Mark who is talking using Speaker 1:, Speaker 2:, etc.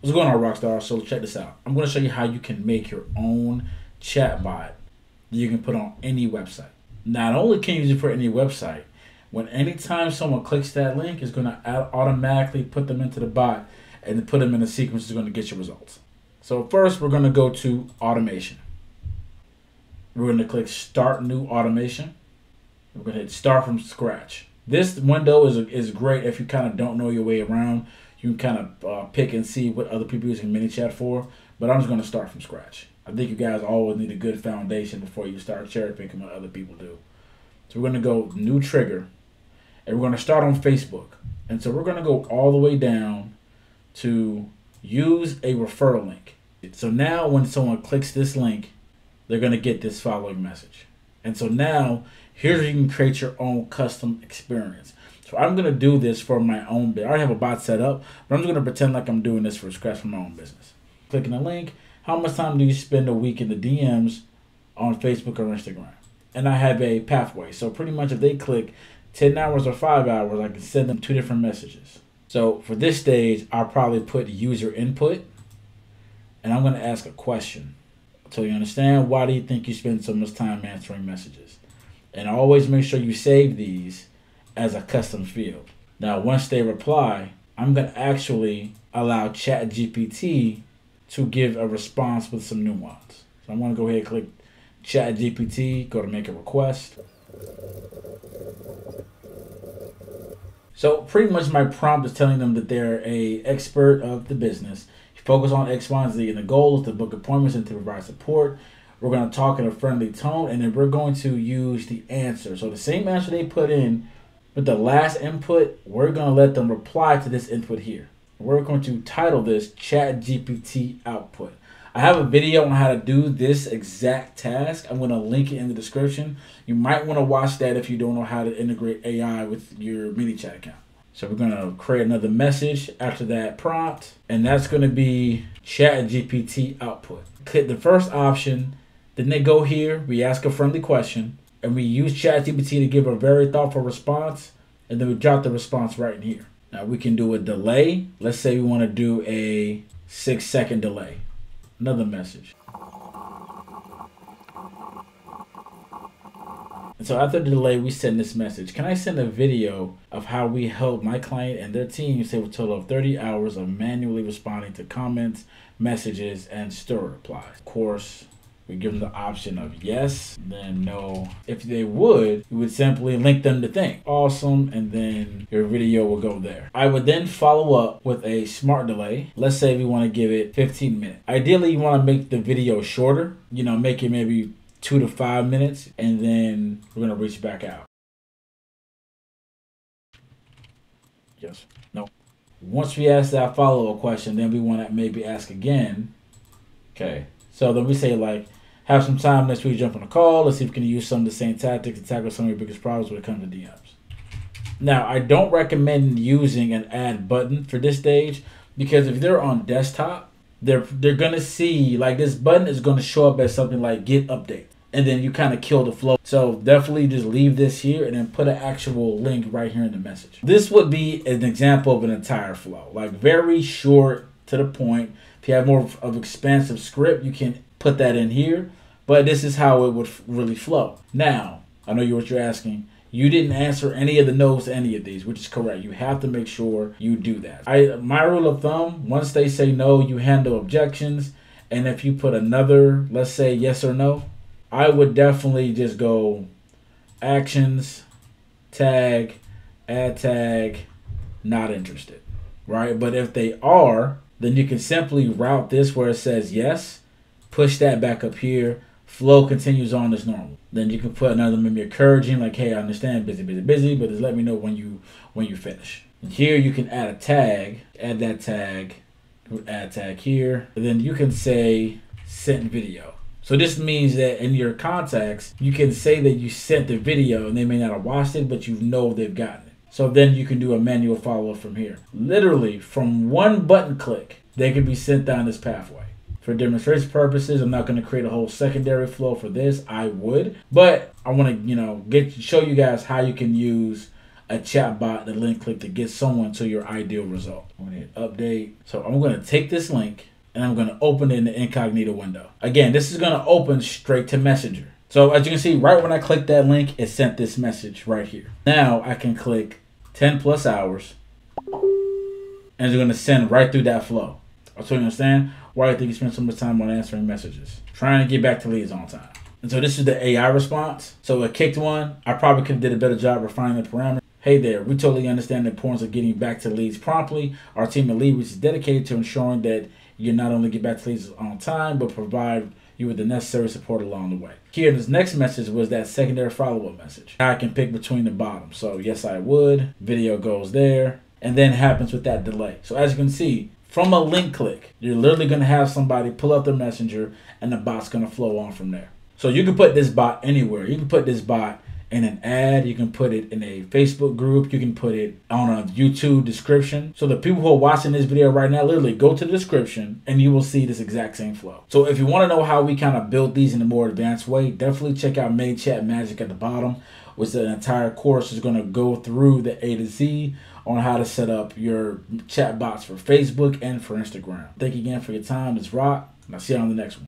Speaker 1: What's going on, Rockstar? So check this out. I'm going to show you how you can make your own chatbot that you can put on any website. Not only can you use it for any website, when anytime someone clicks that link, it's going to automatically put them into the bot and put them in a sequence that's going to get your results. So first, we're going to go to automation. We're going to click Start New Automation. We're going to hit Start from Scratch. This window is, is great if you kind of don't know your way around. You can kind of uh, pick and see what other people using ManyChat for, but I'm just going to start from scratch. I think you guys always need a good foundation before you start cherry picking what other people do. So we're going to go New Trigger, and we're going to start on Facebook. And so we're going to go all the way down to use a referral link. So now when someone clicks this link, they're going to get this following message. And so now where you can create your own custom experience. So I'm going to do this for my own business. I already have a bot set up, but I'm just going to pretend like I'm doing this for scratch for my own business. Clicking the link. How much time do you spend a week in the DMs on Facebook or Instagram? And I have a pathway. So pretty much if they click 10 hours or 5 hours, I can send them two different messages. So for this stage, I'll probably put user input and I'm going to ask a question. So you understand why do you think you spend so much time answering messages? And always make sure you save these as a custom field. Now, once they reply, I'm going to actually allow ChatGPT to give a response with some nuance. So I'm going to go ahead and click ChatGPT, go to make a request. So pretty much my prompt is telling them that they're a expert of the business. Focus on X, Y, and Z, and the goal is to book appointments and to provide support. We're going to talk in a friendly tone, and then we're going to use the answer. So the same answer they put in, but the last input, we're going to let them reply to this input here. We're going to title this Chat GPT output. I have a video on how to do this exact task. I'm going to link it in the description. You might want to watch that if you don't know how to integrate AI with your ManyChat account. So we're going to create another message after that prompt, and that's going to be Chat GPT output. Click the first option, then they go here, we ask a friendly question, and we use Chat GPT to give a very thoughtful response, and then we drop the response right in here. Now we can do a delay. Let's say we want to do a six second delay. Another message. And so after the delay, we send this message. Can I send a video of how we help my client and their team save a total of 30 hours of manually responding to comments, messages, and store replies? Of course, we give them the option of yes, then no. If they would, we would simply link them to thing. Awesome, and then your video will go there. I would then follow up with a smart delay. Let's say we want to give it 15 minutes. Ideally, you want to make the video shorter, you know, make it maybe two to five minutes, and then we're gonna reach back out. Yes. No. Once we ask that follow up question, then we want to maybe ask again. Okay. So then we say like, have some time next week, jump on a call. Let's see if we can use some of the same tactics to tackle some of your biggest problems when it comes to DMs. Now, I don't recommend using an add button for this stage because if they're on desktop, they're they're gonna see like this button is gonna show up as something like get update and then you kind of kill the flow. So definitely just leave this here and then put an actual link right here in the message. This would be an example of an entire flow, like very short to the point. If you have more of expansive script, you can put that in here, but this is how it would really flow. Now, I know you what you're asking. You didn't answer any of the no's to any of these, which is correct. You have to make sure you do that. I my rule of thumb, once they say no, you handle objections. And if you put another, let's say yes or no, I would definitely just go actions, tag, add tag, not interested, right? But if they are, then you can simply route this where it says yes, push that back up here, flow continues on as normal. Then you can put another maybe encouraging, like, hey, I understand, busy, busy, busy, but just let me know when you when you finish. And here you can add a tag, add that tag, add tag here, and then you can say sent video. So this means that in your contacts, you can say that you sent the video and they may not have watched it, but you know they've gotten it. So then you can do a manual follow up from here. Literally, from one button click, they can be sent down this pathway. For demonstration purposes, I'm not going to create a whole secondary flow for this. I would, but I want to, you know, get show you guys how you can use a chat bot, the link click to get someone to your ideal result. I'm gonna hit update. So I'm gonna take this link and I'm gonna open it in the incognito window. Again, this is gonna open straight to Messenger. So as you can see, right when I click that link, it sent this message right here. Now I can click 10 plus hours and it's gonna send right through that flow. So you understand why do you think you spend so much time on answering messages. Trying to get back to leads on time. And so this is the AI response. So it kicked one. I probably could have did a better job refining the parameters. Hey there, we totally understand the importance of getting back to leads promptly. Our team of leads is dedicated to ensuring that you not only get back to leads on time, but provide you with the necessary support along the way. Here, this next message was that secondary follow-up message. I can pick between the bottom. So yes, I would. Video goes there, and then happens with that delay. So as you can see, from a link click, you're literally going to have somebody pull up their messenger, and the bot's going to flow on from there. So you can put this bot anywhere. You can put this bot in an ad. You can put it in a Facebook group. You can put it on a YouTube description. So the people who are watching this video right now, literally go to the description and you will see this exact same flow. So if you want to know how we kind of build these in a more advanced way, definitely check out ManyChat Magic at the bottom, which the entire course is going to go through the A to Z on how to set up your chat bots for Facebook and for Instagram. Thank you again for your time. It's Rock, and I'll see you on the next one.